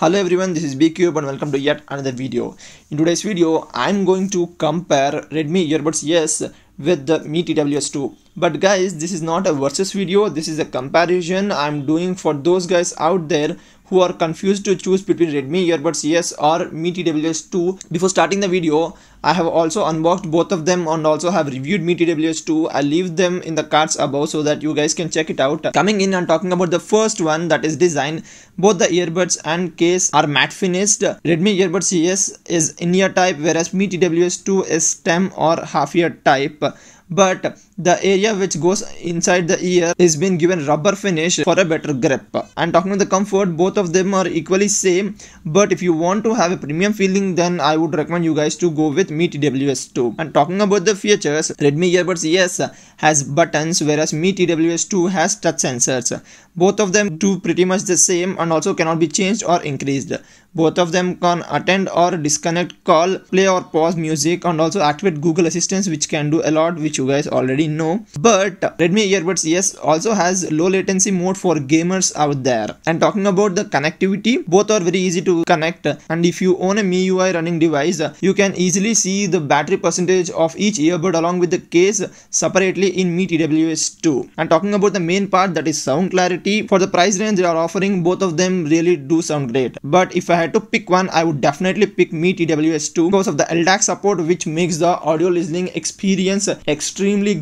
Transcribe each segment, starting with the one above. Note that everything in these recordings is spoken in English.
Hello everyone, this is BCube and welcome to yet another video. In today's video, I'm going to compare Redmi Earbuds S with the Mi TWS2. But guys, this is not a versus video, this is a comparison I'm doing for those guys out there who are confused to choose between Redmi Earbuds S or Mi TWS2. Before starting the video, I have also unboxed both of them and also have reviewed Mi TWS2. I'll leave them in the cards above so that you guys can check it out. Coming in and talking about the first one that is design, both the earbuds and case are matte finished. Redmi Earbuds S is in-ear type whereas Mi TWS2 is stem or half ear type but the area which goes inside the ear is been given rubber finish for a better grip. And talking about the comfort both of them are equally same. But if you want to have a premium feeling then i would recommend you guys to go with mi tws2 and talking about the features redmi earbuds S has buttons whereas mi tws2 has touch sensors. Both of them do pretty much the same and also cannot be changed or increased. Both of them can attend or disconnect call play or pause music and also activate google assistance which can do a lot which you guys already know but redmi earbuds S also has low latency mode for gamers out there. And talking about the connectivity both are very easy to connect. And if you own a miui running device you can easily see the battery percentage of each earbud along with the case separately in mi tws2 and talking about the main part that is sound clarity for the price range they are offering both of them really do sound great. But if i had to pick one, I would definitely pick Mi TWS2 because of the LDAC support which makes the audio listening experience extremely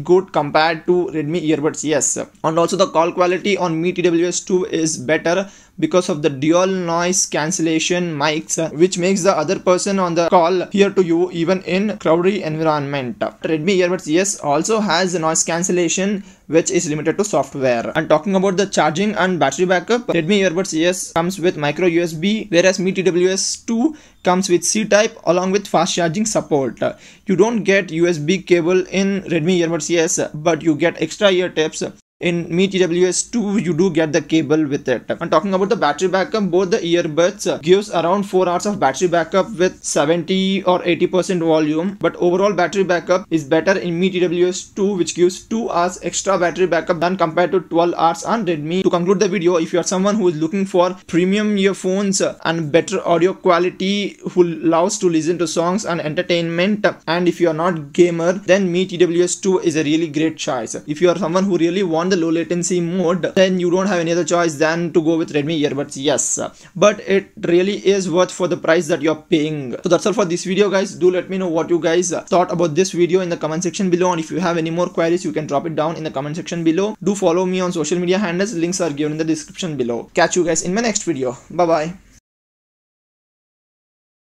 good compared to Redmi earbuds S. And also the call quality on Mi TWS2 is better because of the dual noise cancellation mics uh, which makes the other person on the call hear to you even in crowded environment. Redmi earbuds S also has noise cancellation which is limited to software. And talking about the charging and battery backup, Redmi earbuds S comes with micro USB whereas Mi TWS 2 comes with C-type along with fast charging support. You don't get USB cable in Redmi earbuds S but you get extra ear tips in Mi TWS2 you do get the cable with it. And talking about the battery backup. Both the earbuds uh, gives around 4 hours of battery backup with 70 or 80 percent volume. But overall battery backup is better in Mi TWS2 which gives 2 hours extra battery backup than compared to 12 hours on Redmi. To conclude the video if you are someone who is looking for premium earphones uh, and better audio quality who loves to listen to songs and entertainment uh, and if you are not gamer then Mi TWS2 is a really great choice. If you are someone who really wants the low latency mode then you don't have any other choice than to go with redmi earbuds S. But it really is worth for the price that you're paying. So that's all for this video guys. Do let me know what you guys thought about this video in the comment section below. And if you have any more queries you can drop it down in the comment section below. Do follow me on social media handles. Links are given in the description below. Catch you guys in my next video. Bye bye